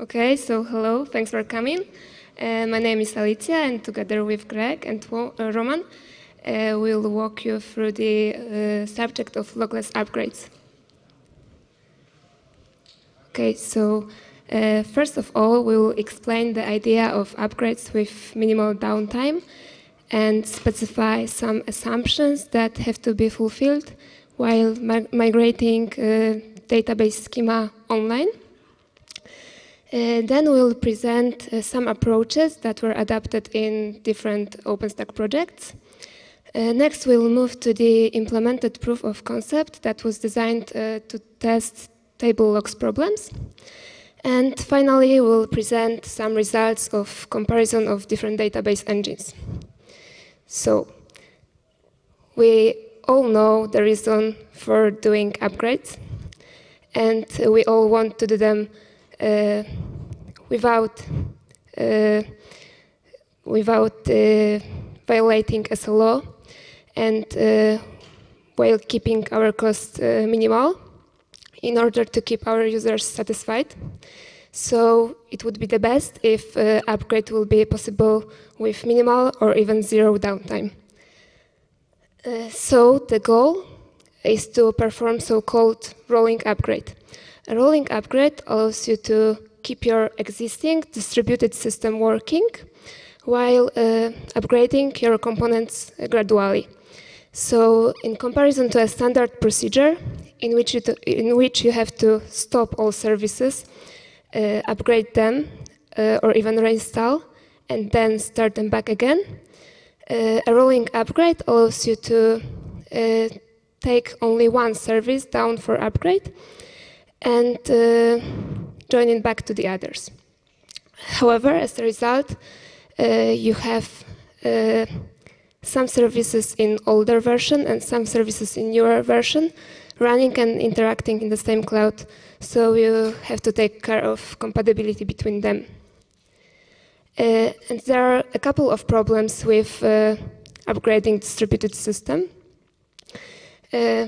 Okay, so hello, thanks for coming. Uh, my name is Alicja, and together with Greg and uh, Roman, uh, we'll walk you through the uh, subject of lockless upgrades. Okay, so uh, first of all, we'll explain the idea of upgrades with minimal downtime and specify some assumptions that have to be fulfilled while migrating uh, database schema online. Uh, then we'll present uh, some approaches that were adapted in different OpenStack projects. Uh, next, we'll move to the implemented proof of concept that was designed uh, to test table locks problems. And finally, we'll present some results of comparison of different database engines. So, we all know the reason for doing upgrades, and we all want to do them uh, without uh, without uh, violating SLO and while keeping our costs minimal in order to keep our users satisfied. So it would be the best if uh, upgrade will be possible with minimal or even zero downtime. Uh, so the goal is to perform so-called rolling upgrade. A rolling upgrade allows you to keep your existing distributed system working while uh, upgrading your components gradually. So in comparison to a standard procedure in which you, in which you have to stop all services, uh, upgrade them, uh, or even reinstall, and then start them back again, uh, a rolling upgrade allows you to uh, take only one service down for upgrade and uh, join back to the others. However, as a result, uh, you have uh, some services in older version and some services in newer version running and interacting in the same cloud. So you have to take care of compatibility between them. Uh, and there are a couple of problems with uh, upgrading distributed system. Uh,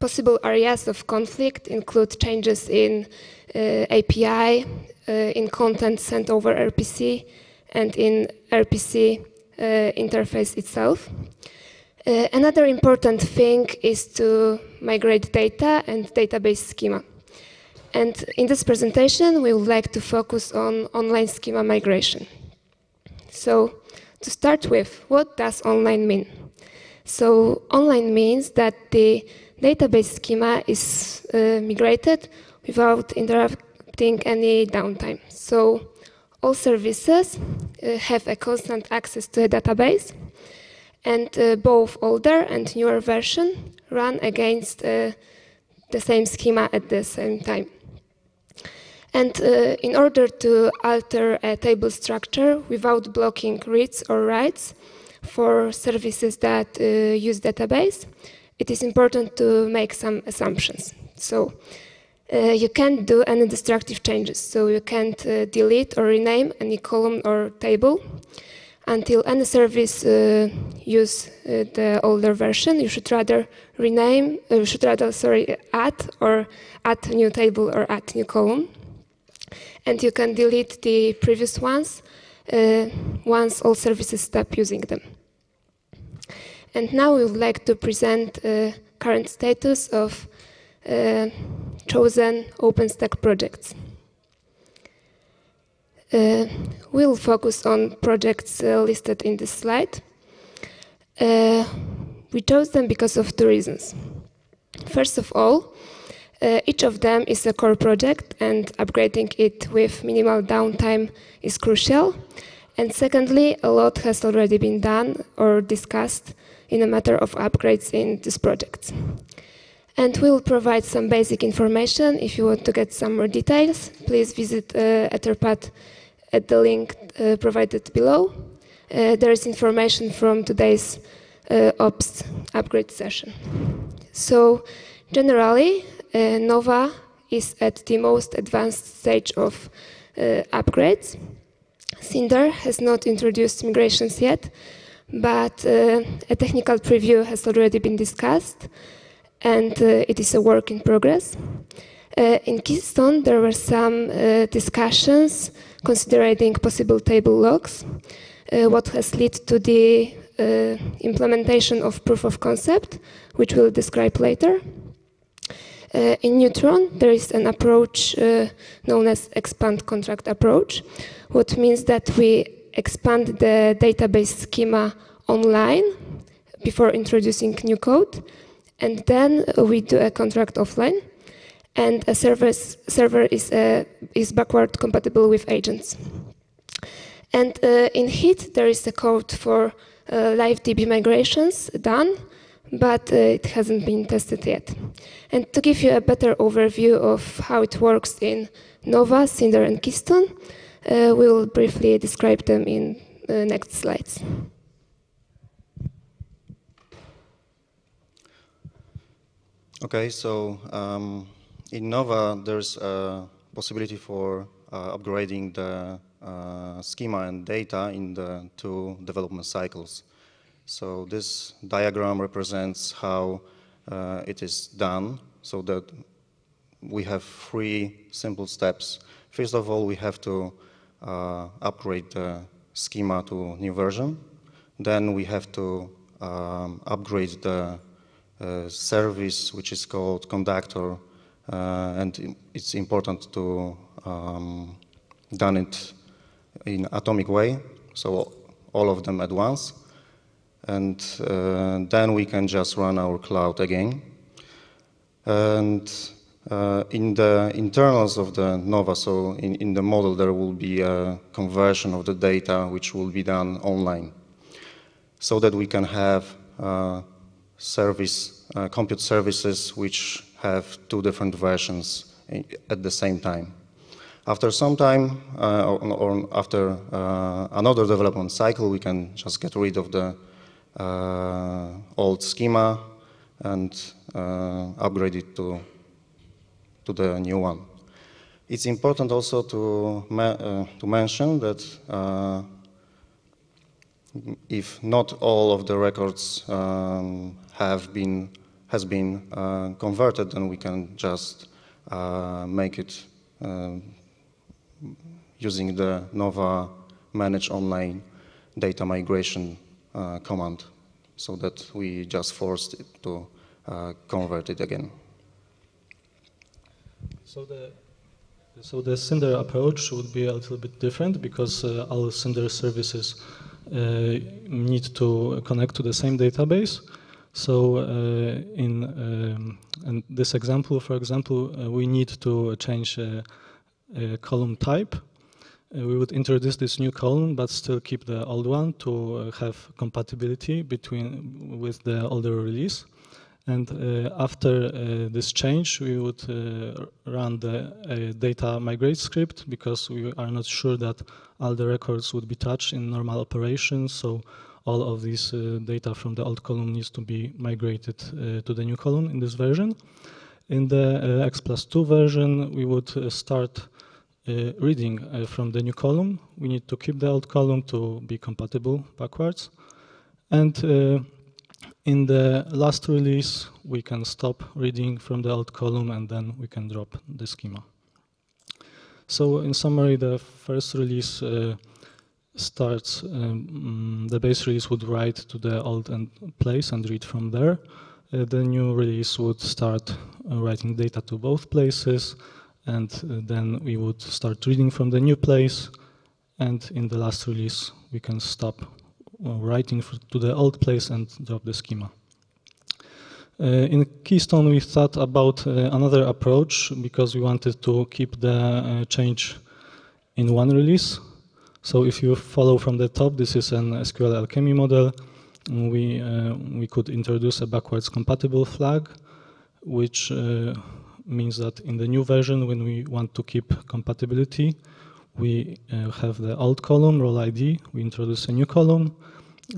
possible areas of conflict include changes in uh, API, uh, in content sent over RPC, and in RPC uh, interface itself. another important thing is to migrate data and database schema. And in this presentation, we would like to focus on online schema migration. So to start with, what does online mean? So online means that the database schema is uh, migrated without interrupting any downtime. So all services uh, have a constant access to a database, and uh, both older and newer version run against uh, the same schema at the same time. And uh, in order to alter a table structure without blocking reads or writes, for services that uh, use database, it is important to make some assumptions. So uh, you can't do any destructive changes. So you can't uh, delete or rename any column or table until any service uh, use uh, the older version. You should rather rename, uh, you should rather, sorry, add or add a new table or add new column. And you can delete the previous ones uh, once all services stop using them. And now we would like to present uh, current status of uh, chosen OpenStack projects. Uh, we'll focus on projects uh, listed in this slide. Uh, we chose them because of two reasons. First of all, uh, each of them is a core project and upgrading it with minimal downtime is crucial. And secondly, a lot has already been done or discussed in a matter of upgrades in this project. And we'll provide some basic information. If you want to get some more details, please visit uh, Etherpad at the link uh, provided below. Uh, there is information from today's uh, ops upgrade session. So generally, uh, Nova is at the most advanced stage of uh, upgrades. Cinder has not introduced migrations yet, but uh, a technical preview has already been discussed, and uh, it is a work in progress. Uh, in Keystone, there were some discussions considering possible table uh, what has led to the uh, implementation of proof of concept, which we'll describe later. Uh, in Neutron, there is an approach uh, known as expand contract approach, what means that we expand the database schema online before introducing new code, and then we do a contract offline and a server is, uh, is backward compatible with agents. And uh, in HEAT, there is a code for uh, live DB migrations done, but uh, it hasn't been tested yet. And to give you a better overview of how it works in Nova, Cinder, and Keystone, we will briefly describe them in the next slides. Okay, so um, in Nova, there's a possibility for uh, upgrading the uh, schema and data in the two development cycles. So this diagram represents how uh, it is done so that we have three simple steps. First of all, we have to uh, upgrade the schema to new version. Then we have to um, upgrade the uh, service, which is called conductor, uh, and it's important to um, done it in atomic way, so all of them at once. And uh, then we can just run our cloud again. And uh, in the internals of the Nova, so in, in the model, there will be a conversion of the data which will be done online so that we can have uh, service, uh, compute services which have two different versions at the same time. After some time, uh, or, or, after uh, another development cycle, we can just get rid of the uh, old schema and upgrade it to, to the new one. It's important also to, uh, to mention that uh, if not all of the records um, have been has been uh, converted, then we can just uh, make it uh, using the Nova manage online data migration uh, command so that we just forced it to convert it again. So the so the Cinder approach would be a little bit different because uh, all Cinder services need to connect to the same database. So uh, in um, in this example, for example, uh, we need to change a, a column type. Uh, we would introduce this new column, but still keep the old one to have compatibility between with the older release. And uh, after uh, this change, we would uh, run the data migrate script because we are not sure that all the records would be touched in normal operations. So all of this uh, data from the old column needs to be migrated uh, to the new column in this version. In the uh, X plus 2 version, we would start reading from the new column. We need to keep the old column to be compatible backwards. And in the last release, we can stop reading from the old column and then we can drop the schema. So in summary, the first release uh, starts, um, the base release would write to the old place and read from there. Uh, the new release would start uh, writing data to both places, and uh, then we would start reading from the new place. And in the last release, we can stop writing to the old place and drop the schema. Uh, in Keystone, we thought about uh, another approach because we wanted to keep the change in one release so if you follow from the top, this is an SQLAlchemy model. We, uh, we could introduce a backwards compatible flag, which uh, means that in the new version, when we want to keep compatibility, we uh, have the old column, role ID, we introduce a new column,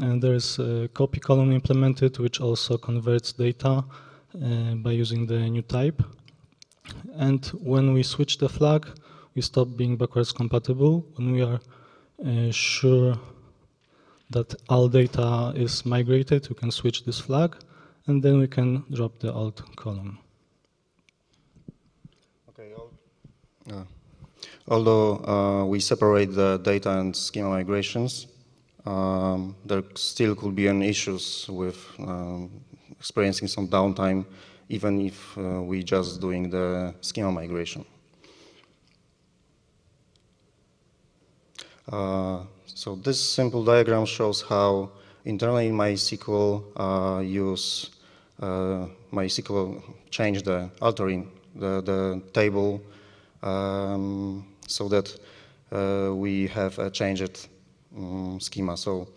and there's a copy column implemented, which also converts data uh, by using the new type. And when we switch the flag, we stop being backwards compatible when we are uh, sure that all data is migrated, we can switch this flag, and then we can drop the alt column. Okay. Uh, although uh, we separate the data and schema migrations, um, there still could be an issues with um, experiencing some downtime, even if uh, we just doing the schema migration. Uh, so this simple diagram shows how internally in MySQL uh, use uh, MySQL change the altering the, the table um, so that uh, we have a changed um, schema. So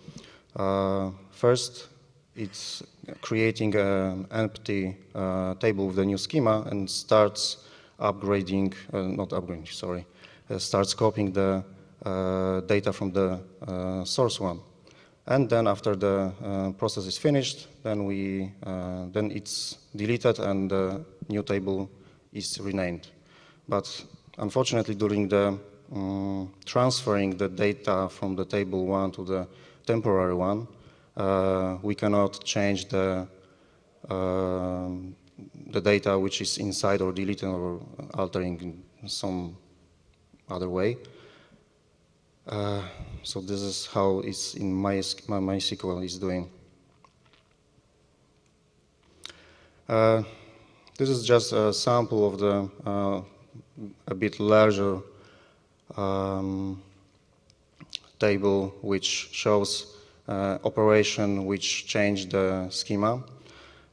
uh, first it's creating an empty uh, table with the new schema and starts upgrading, uh, not upgrading, sorry, starts copying the uh, data from the uh, source one. And then after the uh, process is finished, then we then it's deleted and the new table is renamed. But unfortunately, during the um, transferring the data from the table one to the temporary one, uh, we cannot change the uh, the data which is inside or deleting or altering in some other way. Uh, so this is how it's in my, my MySQL is doing. Uh, this is just a sample of the uh, a bit larger um, table which shows uh, operation which changed the schema.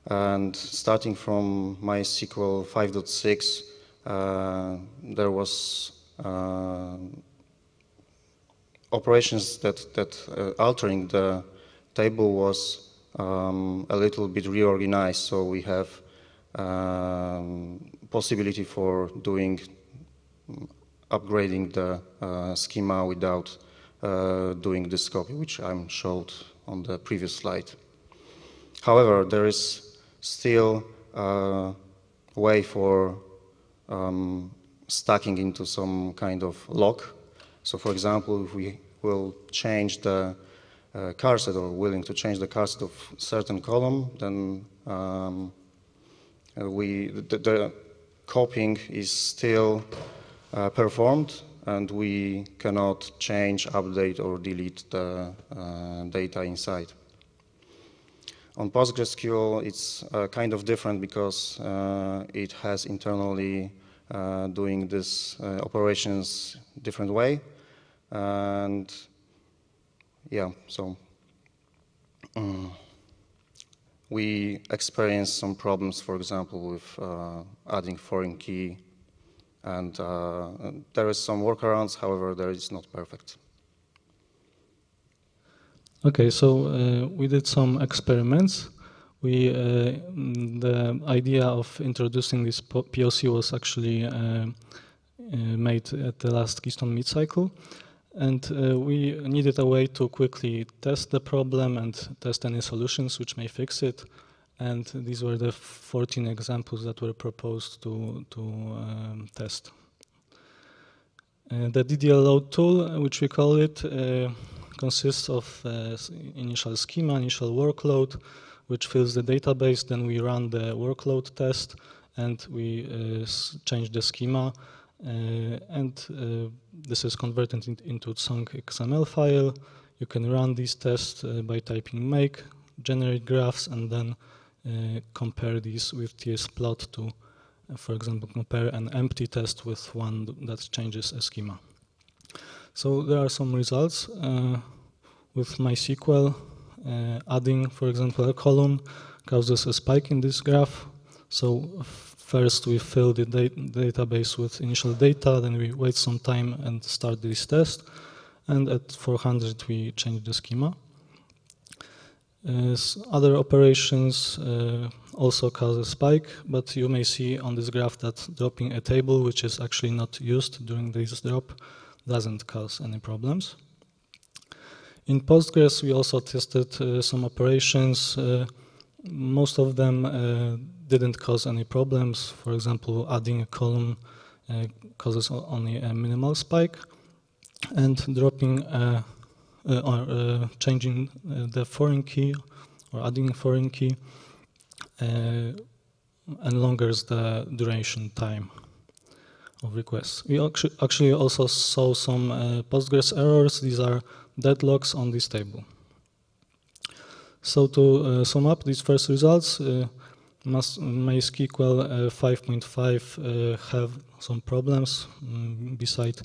And starting from MySQL 5.6, uh, there was uh, operations that, that uh, altering the table was um, a little bit reorganized. So we have um, possibility for doing upgrading the uh, schema without uh, doing this copy, which I'm showed on the previous slide. However, there is still a way for um, stacking into some kind of lock so for example, if we will change the uh, charset or willing to change the charset of certain column, then um, uh, we, the, the, copying is still uh, performed and we cannot change, update or delete the uh, data inside. On PostgreSQL, it's uh, kind of different because uh, it has internally doing this operations different way. And yeah, so um, we experienced some problems, for example, with uh, adding foreign key. And uh, there is some workarounds, however, there is not perfect. Okay, so uh, we did some experiments. We uh, the idea of introducing this POC was actually uh, uh, made at the last Keystone midcycle and uh, we needed a way to quickly test the problem and test any solutions which may fix it. And these were the 14 examples that were proposed to, to um, test. Uh, the DDL load tool, which we call it, uh, consists of uh, initial schema, initial workload, which fills the database. Then we run the workload test and we uh, change the schema uh, and uh, this is converted in, into some XML file. You can run these tests uh, by typing make, generate graphs, and then Uh, compare these with tsplot to, uh, for example, compare an empty test with one that changes a schema. So there are some results uh, with MySQL. Uh, adding, for example, a column causes a spike in this graph. So First, we fill the da database with initial data, then we wait some time and start this test. And at 400, we change the schema. Other operations uh, also cause a spike, but you may see on this graph that dropping a table, which is actually not used during this drop, doesn't cause any problems. In Postgres, we also tested uh, some operations. Uh, most of them uh, didn't cause any problems. For example, adding a column uh, causes only a minimal spike, and dropping uh, uh or uh, changing uh, the foreign key or adding a foreign key enlongers the duration time. of requests. We actually also saw some uh, Postgres errors. These are deadlocks on this table. So to uh, sum up these first results, uh, MySQL 5.5 uh, have some problems um, beside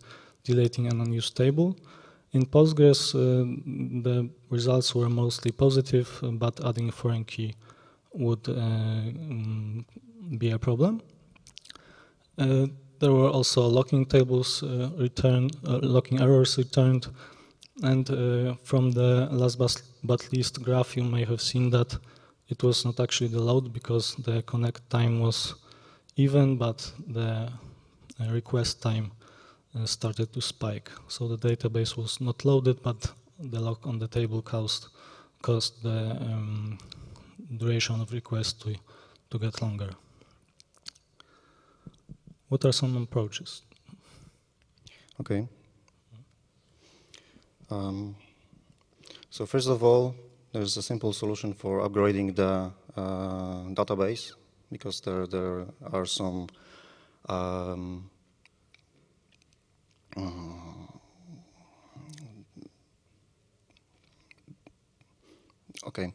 deleting an unused table. In Postgres, uh, the results were mostly positive, but adding a foreign key would uh, um, be a problem. Uh, there were also locking tables returned, locking errors returned, and from the last but least graph, you may have seen that it was not actually the load because the connect time was even, but the request time started to spike. So the database was not loaded, but the lock on the table caused caused the um, duration of request to to get longer. What are some approaches? Okay. Um, so first of all, there's a simple solution for upgrading the uh, database because there there are some um, uh, okay.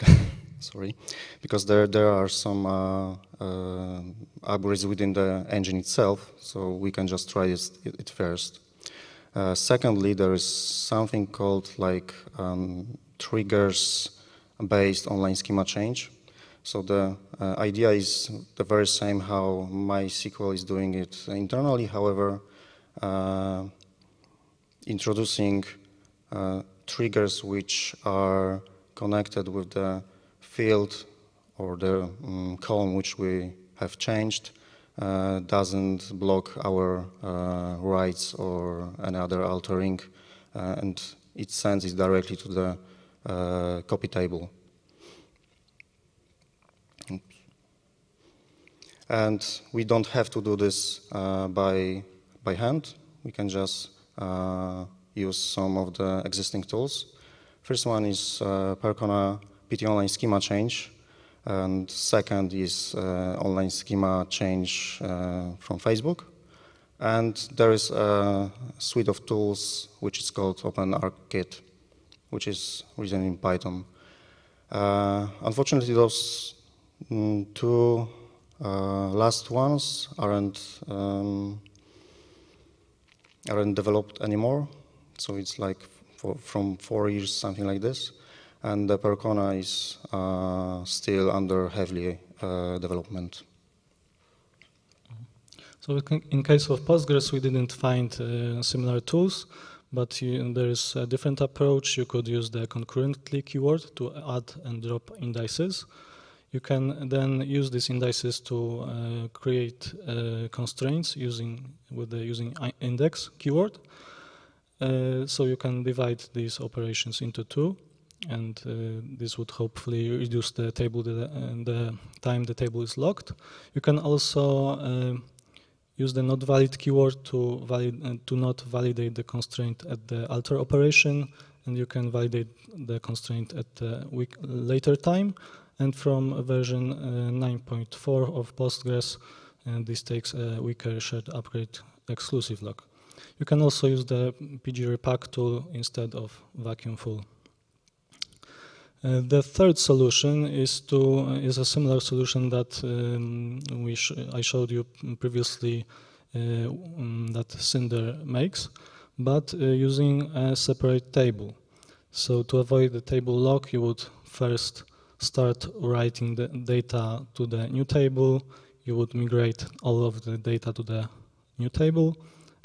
Sorry. Because there there are some uh, uh, upgrades within the engine itself so we can just try it, it first. Uh, secondly there is something called like um, triggers based online schema change. So the uh, idea is the very same how MySQL is doing it internally. However introducing uh, triggers which are connected with the field or the um, column which we have changed uh, doesn't block our uh, writes or any other altering uh, and it sends it directly to the uh, copy table. And we don't have to do this by by hand. We can just uh, use some of the existing tools. First one is uh, Percona PT Online Schema Change, and second is uh, Online Schema Change from Facebook. And there is a suite of tools which is called openark kit, which is written in Python. Uh, unfortunately, those mm, two uh, last ones aren't um, aren't developed anymore. So it's like for, from four years, something like this. And the Percona is uh, still under heavily uh, development. So in case of Postgres, we didn't find uh, similar tools, but you, there is a different approach. You could use the concurrently keyword to add and drop indices. You can then use these indices to uh, create uh, constraints using with the using index keyword. Uh, so you can divide these operations into two, and uh, this would hopefully reduce the table the, uh, the time the table is locked. You can also uh, use the not valid keyword to valid to not validate the constraint at the alter operation, and you can validate the constraint at the later time and from version uh, 9.4 of Postgres, and this takes a weaker shared upgrade exclusive lock. You can also use the pg_repack tool instead of vacuum full. Uh, the third solution is to uh, is a similar solution that um, we sh I showed you previously uh, um, that Cinder makes, but uh, using a separate table. So to avoid the table lock, you would first start writing the data to the new table, you would migrate all of the data to the new table,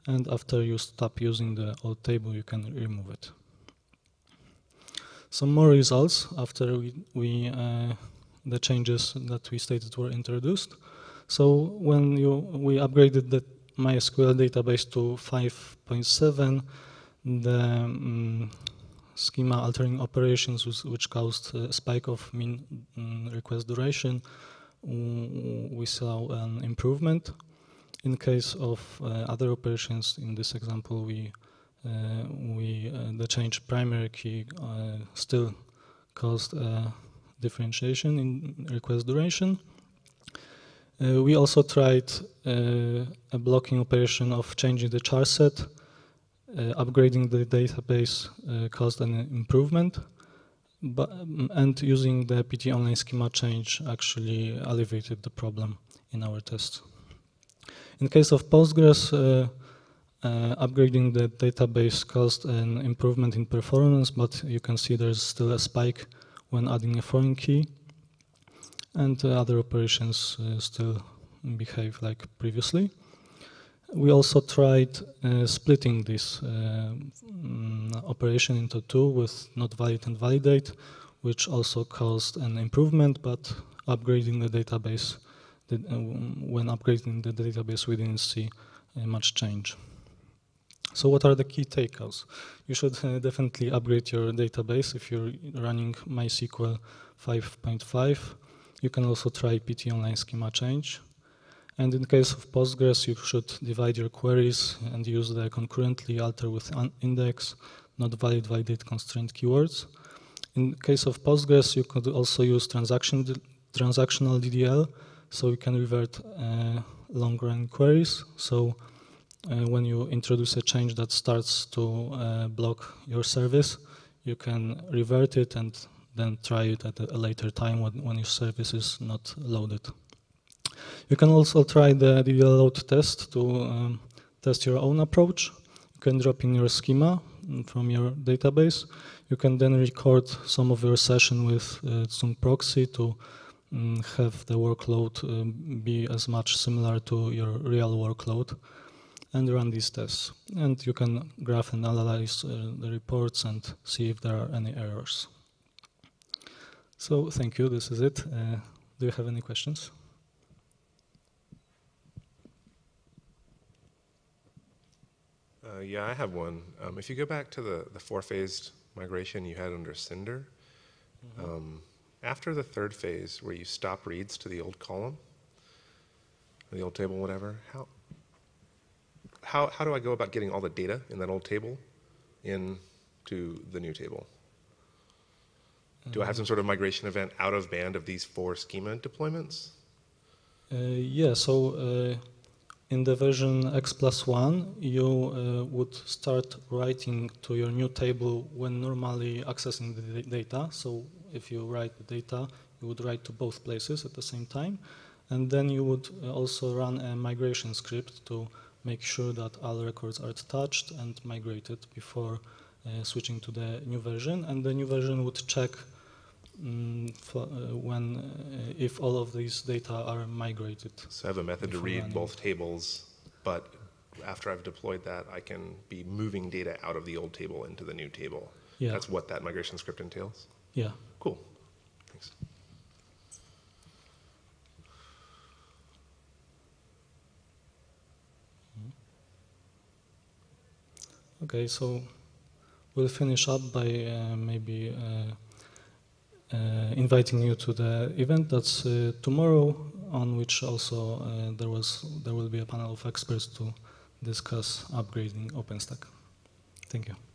and after you stop using the old table, you can remove it. Some more results after we, we uh, the changes that we stated were introduced. So when you, we upgraded the MySQL database to 5.7, the um, schema altering operations which caused a spike of mean mm, request duration, we saw an improvement. In case of uh, other operations, in this example, we uh, we uh, the change primary key still caused a differentiation in request duration. Uh, we also tried uh, a blocking operation of changing the char set. Uh, upgrading the database uh, caused an improvement, but, um, and using the PT online schema change actually alleviated the problem in our tests. In case of Postgres, uh, uh, upgrading the database caused an improvement in performance, but you can see there's still a spike when adding a foreign key and uh, other operations uh, still behave like previously. We also tried uh, splitting this mm, operation into two with not valid and validate, which also caused an improvement, but upgrading the database, did, when upgrading the database, we didn't see much change. So what are the key takeaways? You should uh, definitely upgrade your database if you're running MySQL 5.5. You can also try PT Online Schema Change. And in case of Postgres, you should divide your queries and use the concurrently alter with index, not valid validate constraint keywords. In case of Postgres, you could also use transaction transactional DDL, so you can revert uh, long-run queries. So uh, when you introduce a change that starts to uh, block your service, you can revert it and then try it at a later time when, when your service is not loaded. You can also try the DDL load test to um, test your own approach. You can drop in your schema from your database. You can then record some of your session with uh, some proxy to um, have the workload um, be as much similar to your real workload and run these tests. And you can graph and analyze uh, the reports and see if there are any errors. So thank you, this is it. Uh, do you have any questions? Uh, yeah, I have one. Um, if you go back to the, the four-phased migration you had under Cinder, mm -hmm. um, after the third phase where you stop reads to the old column, the old table, whatever, how, how, how do I go about getting all the data in that old table into the new table? Do I have some sort of migration event out of band of these four schema deployments? Uh, yeah, so uh, in the version X plus one, you uh, would start writing to your new table when normally accessing the data. So if you write the data, you would write to both places at the same time. And then you would uh, also run a migration script to make sure that all records are touched and migrated before uh, switching to the new version, and the new version would check for, uh, when uh, if all of these data are migrated. So I have a method to read both tables, but after I've deployed that, I can be moving data out of the old table into the new table. Yeah. That's what that migration script entails? Yeah. Cool. Thanks. Okay, so we'll finish up by uh, maybe uh, inviting you to the event that's uh, tomorrow, on which also uh, there was there will be a panel of experts to discuss upgrading OpenStack. Thank you.